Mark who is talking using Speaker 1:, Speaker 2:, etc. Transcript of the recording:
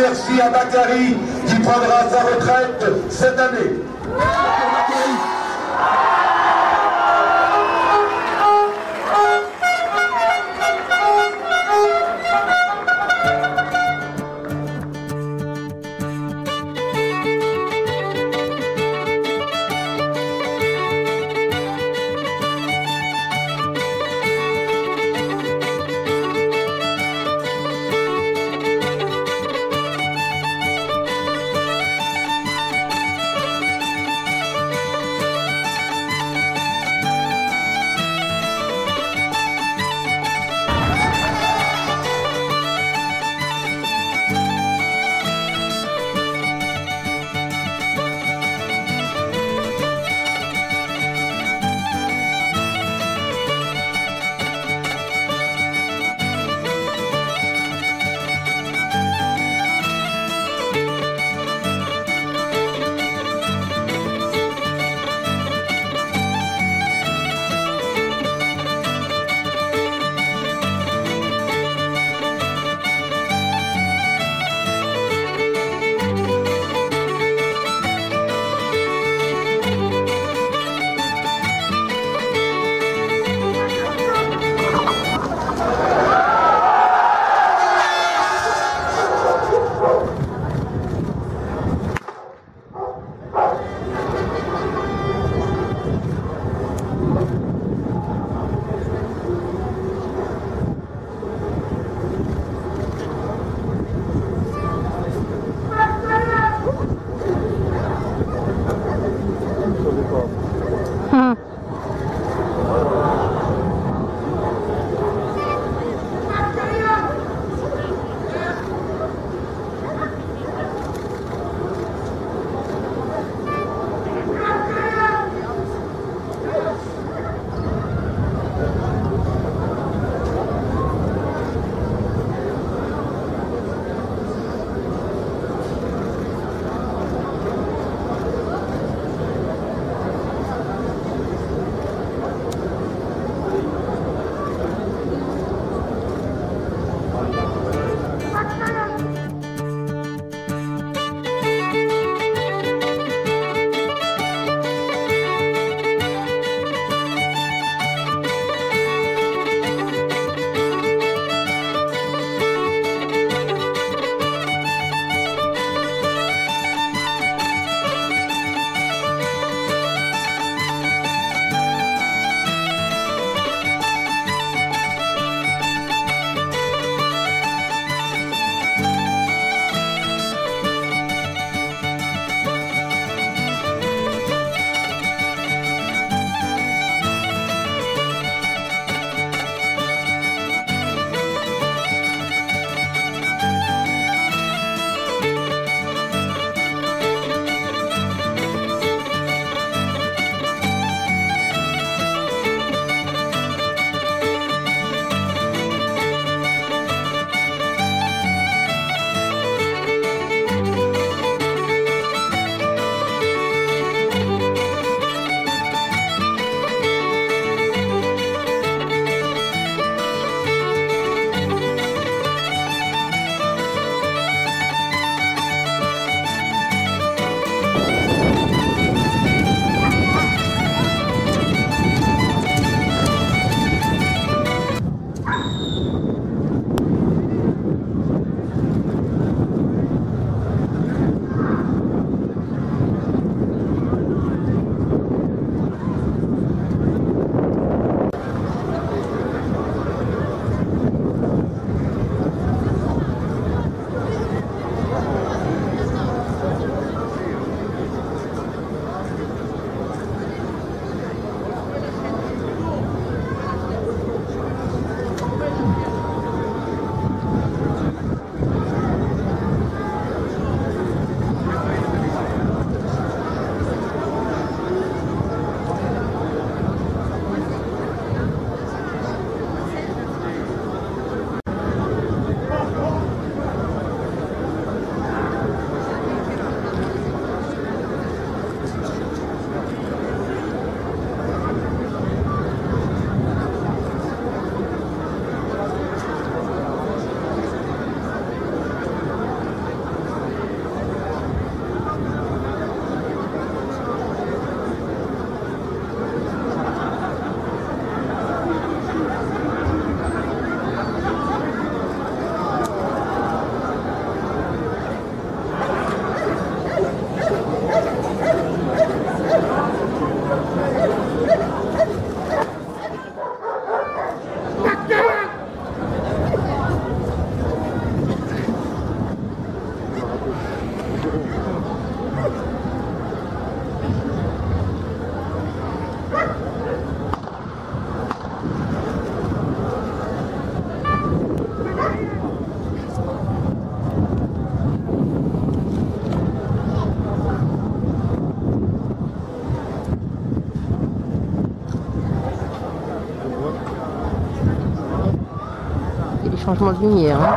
Speaker 1: merci à Bakary qui prendra sa retraite cette année.
Speaker 2: Changement de lumière. hein.